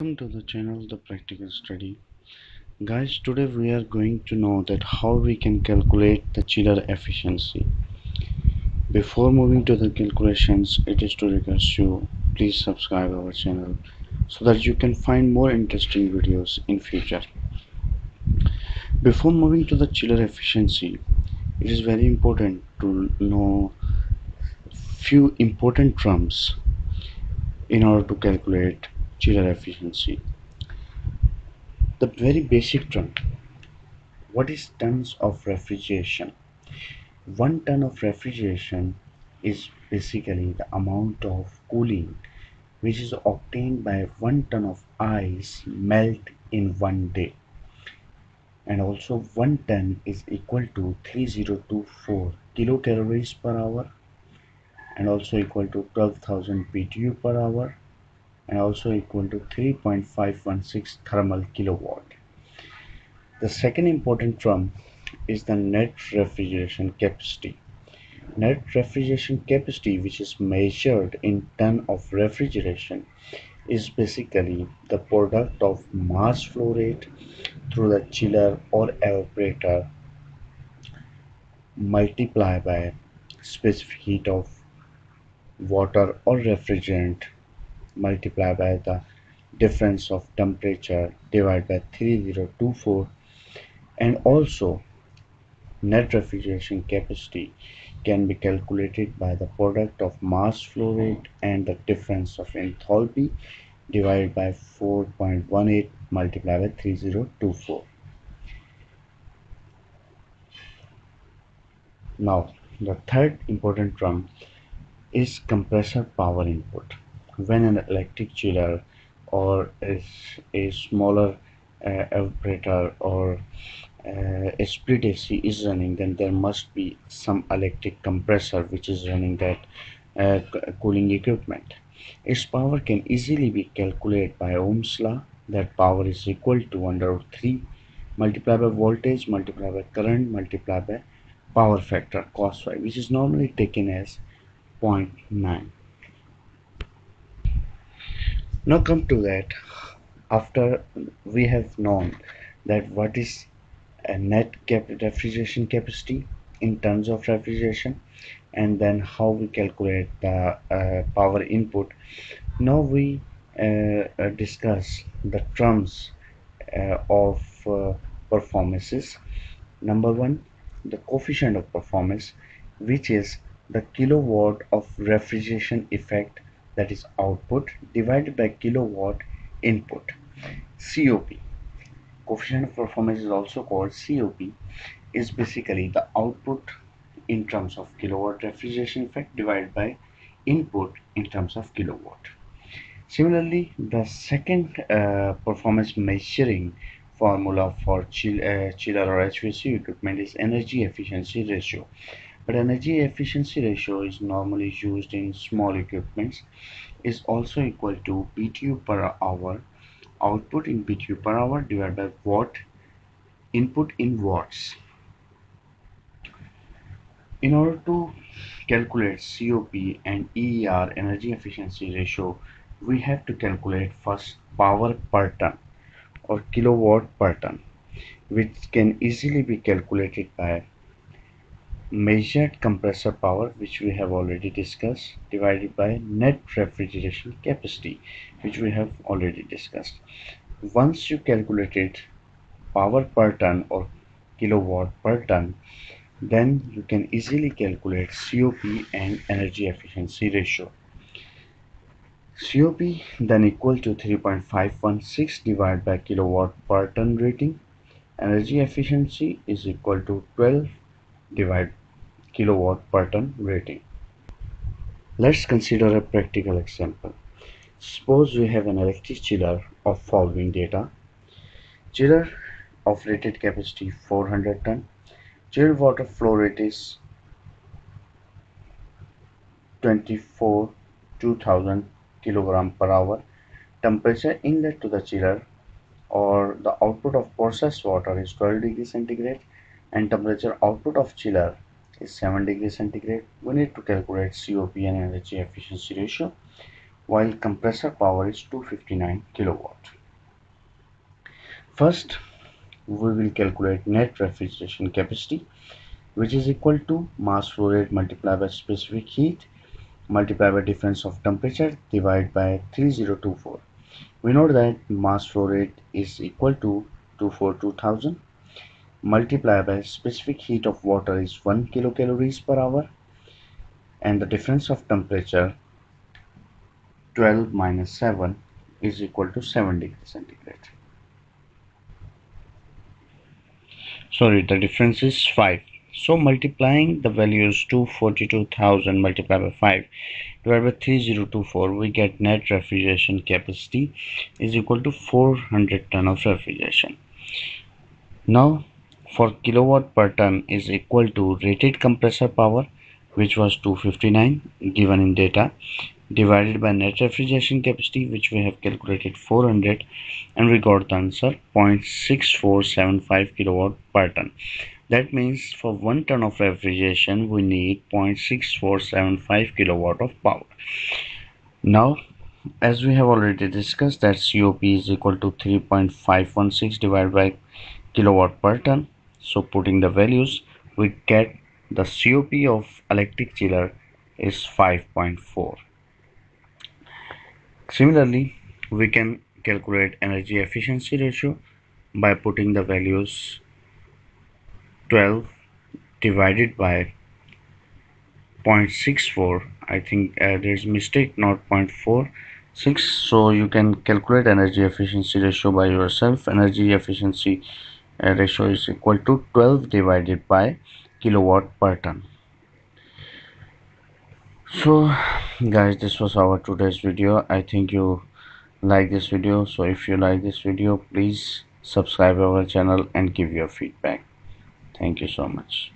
welcome to the channel the practical study. Guys today we are going to know that how we can calculate the chiller efficiency. Before moving to the calculations it is to request you please subscribe our channel so that you can find more interesting videos in future. Before moving to the chiller efficiency it is very important to know few important terms in order to calculate chiller efficiency. The very basic term. What is tons of refrigeration? One ton of refrigeration is basically the amount of cooling which is obtained by one ton of ice melt in one day and also one ton is equal to 3024 kilocalories per hour and also equal to 12,000 BTU per hour and also equal to 3.516 thermal kilowatt. The second important term is the net refrigeration capacity. Net refrigeration capacity which is measured in ton of refrigeration is basically the product of mass flow rate through the chiller or evaporator multiplied by specific heat of water or refrigerant multiply by the difference of temperature divided by 3024 and also net refrigeration capacity can be calculated by the product of mass flow rate and the difference of enthalpy divided by 4.18 multiplied by 3024 now the third important term is compressor power input when an electric chiller or a, a smaller uh, evaporator or uh, a split AC is running then there must be some electric compressor which is running that uh, cooling equipment. Its power can easily be calculated by Ohm's law that power is equal to under root 3 multiplied by voltage multiplied by current multiplied by power factor cos phi which is normally taken as 0.9 now come to that. After we have known that what is a net cap refrigeration capacity in terms of refrigeration and then how we calculate the uh, power input. Now we uh, uh discuss the terms uh, of uh, performances. Number one the coefficient of performance which is the kilowatt of refrigeration effect that is output divided by kilowatt input COP coefficient of performance is also called COP is basically the output in terms of kilowatt refrigeration effect divided by input in terms of kilowatt. Similarly the second uh, performance measuring formula for chill, uh, chiller or HVAC equipment is energy efficiency ratio but energy efficiency ratio is normally used in small equipments is also equal to BTU per hour. Output in BTU per hour divided by watt input in watts. In order to calculate COP and EER energy efficiency ratio we have to calculate first power per ton or kilowatt per ton which can easily be calculated by measured compressor power which we have already discussed divided by net refrigeration capacity which we have already discussed. Once you calculated power per ton or kilowatt per ton then you can easily calculate COP and energy efficiency ratio. COP then equal to 3.516 divided by kilowatt per ton rating. Energy efficiency is equal to 12 divided kilowatt per ton rating. Let's consider a practical example. Suppose we have an electric chiller of following data. Chiller of rated capacity 400 ton. Chilled water flow rate is 24 2000 kilogram per hour. Temperature inlet to the chiller or the output of processed water is 12 degree centigrade and temperature output of chiller is 7 degrees centigrade we need to calculate COP and energy efficiency ratio while compressor power is 259 kilowatt. First, we will calculate net refrigeration capacity which is equal to mass flow rate multiplied by specific heat multiplied by difference of temperature divided by 3024. We know that mass flow rate is equal to 242,000 multiplied by specific heat of water is 1 kilocalories per hour and the difference of temperature 12 minus 7 is equal to 7 degrees centigrade. Sorry, the difference is 5. So multiplying the values to 42,000 multiplied by 5 divided by 3024 we get net refrigeration capacity is equal to 400 ton of refrigeration. Now for kilowatt per ton is equal to rated compressor power which was 259 given in data divided by net refrigeration capacity which we have calculated 400 and we got the answer 0.6475 kilowatt per ton. That means for one ton of refrigeration we need 0.6475 kilowatt of power. Now as we have already discussed that COP is equal to 3.516 divided by kilowatt per ton so putting the values we get the COP of electric chiller is 5.4 Similarly, we can calculate energy efficiency ratio by putting the values 12 divided by 0.64 I think uh, there's mistake not 0.46 so you can calculate energy efficiency ratio by yourself. Energy efficiency ratio is equal to 12 divided by kilowatt per ton. So guys this was our today's video. I think you like this video. So if you like this video please subscribe our channel and give your feedback. Thank you so much